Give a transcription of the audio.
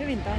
有点大